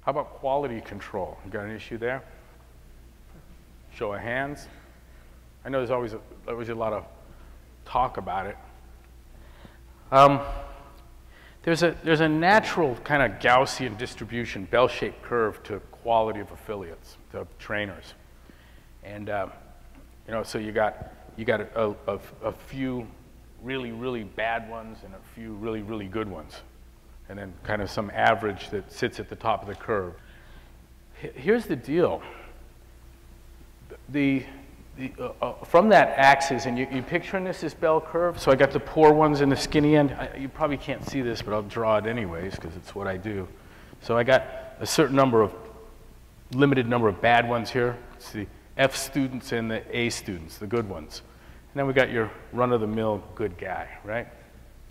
How about quality control? You got an issue there? Show of hands. I know there's always a, always a lot of talk about it. Um, there's a, there's a natural kind of Gaussian distribution, bell-shaped curve to quality of affiliates, to trainers. And, uh, you know, so you got, you got a, a, a few really, really bad ones and a few really, really good ones. And then kind of some average that sits at the top of the curve. Here's the deal. The, the, uh, uh, from that axis, and you, you picturing this as bell curve? So I got the poor ones and the skinny end. I, you probably can't see this, but I'll draw it anyways because it's what I do. So I got a certain number of, limited number of bad ones here. It's the F students and the A students, the good ones. And then we got your run-of-the-mill good guy, right?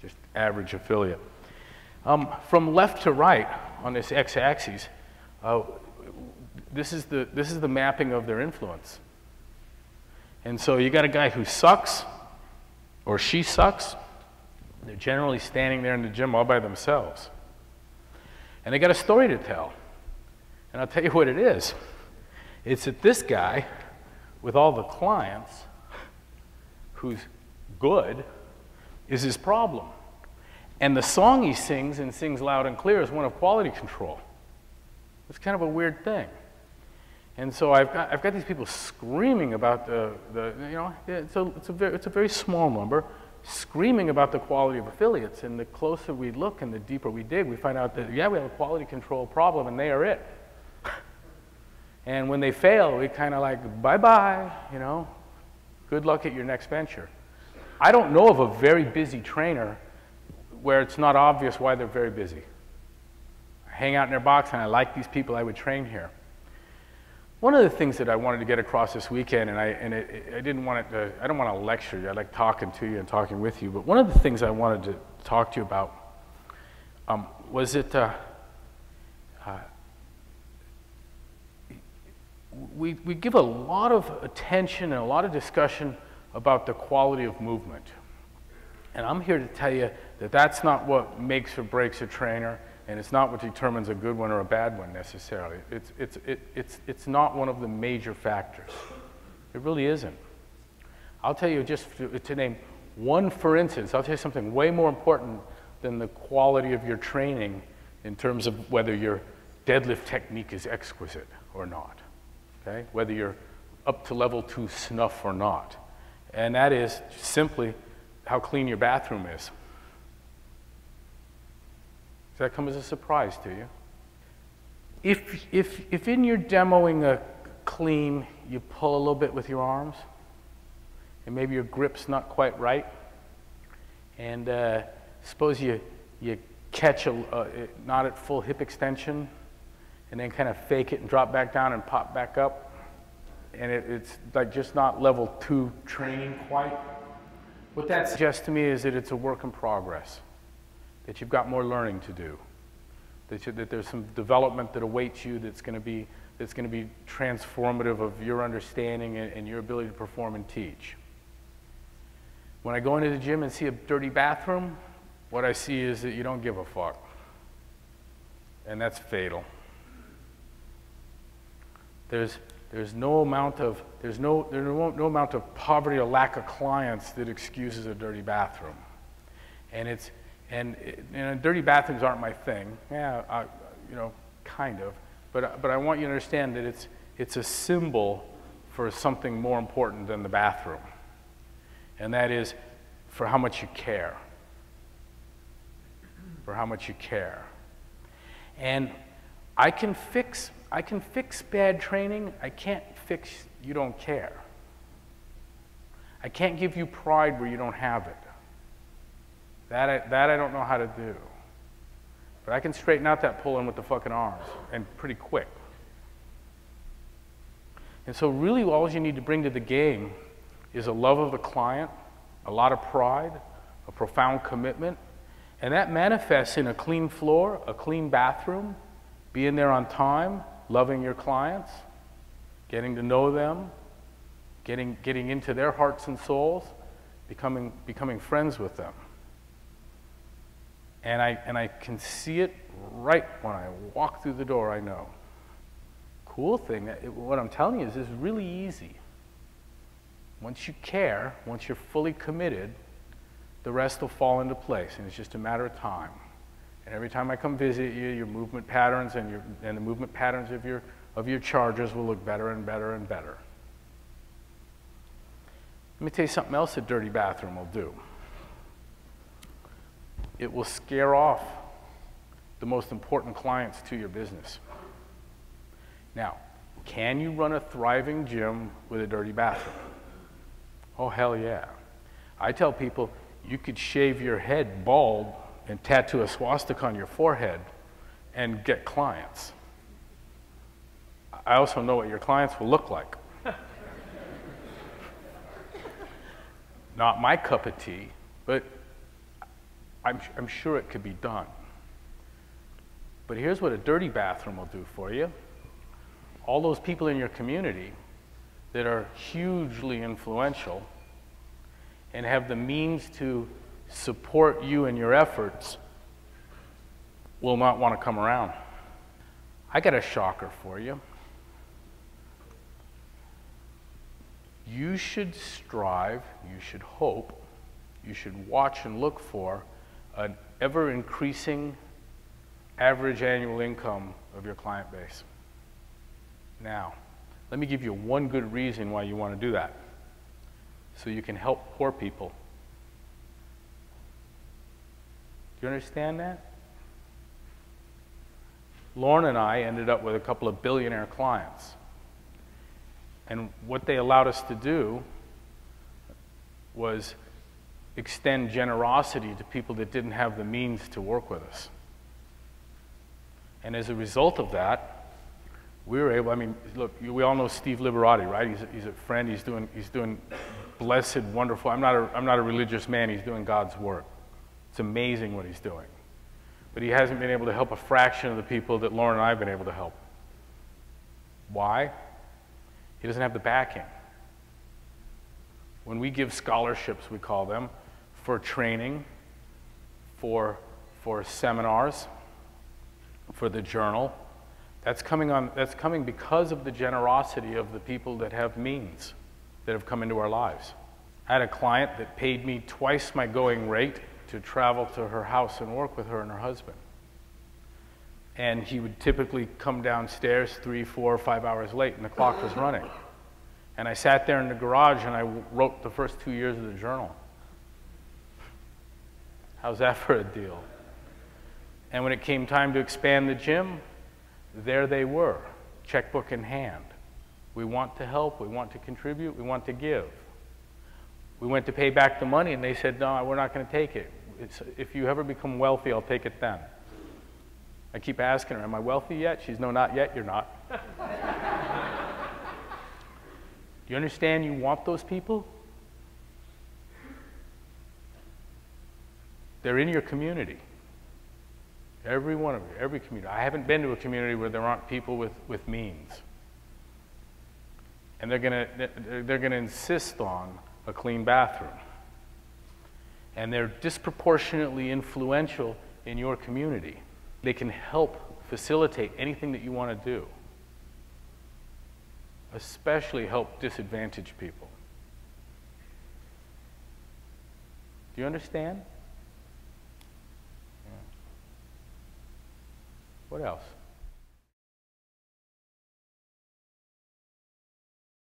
Just average affiliate. Um, from left to right on this x-axis, uh, this, is the, this is the mapping of their influence. And so you got a guy who sucks, or she sucks. They're generally standing there in the gym all by themselves. And they got a story to tell. And I'll tell you what it is. It's that this guy, with all the clients, who's good, is his problem. And the song he sings and sings loud and clear is one of quality control. It's kind of a weird thing. And so I've got, I've got these people screaming about the, the you know, it's a, it's, a very, it's a very small number, screaming about the quality of affiliates. And the closer we look and the deeper we dig, we find out that, yeah, we have a quality control problem and they are it. and when they fail, we kind of like, bye bye, you know, good luck at your next venture. I don't know of a very busy trainer where it's not obvious why they're very busy. I hang out in their box and I like these people I would train here. One of the things that I wanted to get across this weekend, and I, and it, it, I didn't want to, I don't want to lecture you, I like talking to you and talking with you, but one of the things I wanted to talk to you about um, was that uh, uh, we, we give a lot of attention and a lot of discussion about the quality of movement. And I'm here to tell you that that's not what makes or breaks a trainer and it's not what determines a good one or a bad one necessarily. It's, it's, it, it's, it's not one of the major factors. It really isn't. I'll tell you just to, to name one for instance, I'll tell you something way more important than the quality of your training in terms of whether your deadlift technique is exquisite or not, okay? Whether you're up to level two snuff or not. And that is simply how clean your bathroom is. Does that come as a surprise to you? If, if, if in your demoing a clean, you pull a little bit with your arms, and maybe your grip's not quite right, and uh, suppose you, you catch a, uh, not at full hip extension, and then kind of fake it and drop back down and pop back up, and it, it's like just not level two training quite. What that suggests to me is that it's a work in progress that you've got more learning to do, that, you, that there's some development that awaits you that's going to be that's going to be transformative of your understanding and, and your ability to perform and teach. When I go into the gym and see a dirty bathroom, what I see is that you don't give a fuck. And that's fatal. There's, there's no amount of there's no, there's no, no amount of poverty or lack of clients that excuses a dirty bathroom. And it's and, and dirty bathrooms aren't my thing. Yeah, I, you know, kind of. But, but I want you to understand that it's, it's a symbol for something more important than the bathroom. And that is for how much you care. For how much you care. And I can fix, I can fix bad training. I can't fix you don't care. I can't give you pride where you don't have it. That I, that I don't know how to do. But I can straighten out that pull in with the fucking arms, and pretty quick. And so, really, all you need to bring to the game is a love of the client, a lot of pride, a profound commitment, and that manifests in a clean floor, a clean bathroom, being there on time, loving your clients, getting to know them, getting, getting into their hearts and souls, becoming, becoming friends with them. And I, and I can see it right when I walk through the door, I know. Cool thing, uh, it, what I'm telling you is it's really easy. Once you care, once you're fully committed, the rest will fall into place, and it's just a matter of time. And every time I come visit you, your movement patterns and, your, and the movement patterns of your, of your charges will look better and better and better. Let me tell you something else a dirty bathroom will do. It will scare off the most important clients to your business. Now, can you run a thriving gym with a dirty bathroom? Oh, hell yeah. I tell people you could shave your head bald and tattoo a swastika on your forehead and get clients. I also know what your clients will look like. Not my cup of tea, but I'm, I'm sure it could be done. But here's what a dirty bathroom will do for you. All those people in your community that are hugely influential and have the means to support you in your efforts will not want to come around. I got a shocker for you. You should strive, you should hope, you should watch and look for an ever increasing average annual income of your client base. Now, let me give you one good reason why you want to do that. So you can help poor people. Do you understand that? Lauren and I ended up with a couple of billionaire clients. And what they allowed us to do was extend generosity to people that didn't have the means to work with us. And as a result of that, we were able, I mean, look, we all know Steve Liberati, right? He's a, he's a friend, he's doing, he's doing blessed, wonderful, I'm not, a, I'm not a religious man, he's doing God's work. It's amazing what he's doing. But he hasn't been able to help a fraction of the people that Lauren and I have been able to help. Why? He doesn't have the backing. When we give scholarships, we call them, for training, for, for seminars, for the journal, that's coming, on, that's coming because of the generosity of the people that have means that have come into our lives. I had a client that paid me twice my going rate to travel to her house and work with her and her husband. And he would typically come downstairs three, four, five hours late, and the clock was running. And I sat there in the garage and I wrote the first two years of the journal. How's that for a deal? And when it came time to expand the gym, there they were, checkbook in hand. We want to help, we want to contribute, we want to give. We went to pay back the money and they said, no, we're not going to take it. If you ever become wealthy, I'll take it then. I keep asking her, am I wealthy yet? She's, no, not yet, you're not. Do you understand you want those people? They're in your community. Every one of you, every community. I haven't been to a community where there aren't people with, with means. And they're going to they're going to insist on a clean bathroom. And they're disproportionately influential in your community. They can help facilitate anything that you want to do especially help disadvantaged people. Do you understand? Yeah. What else?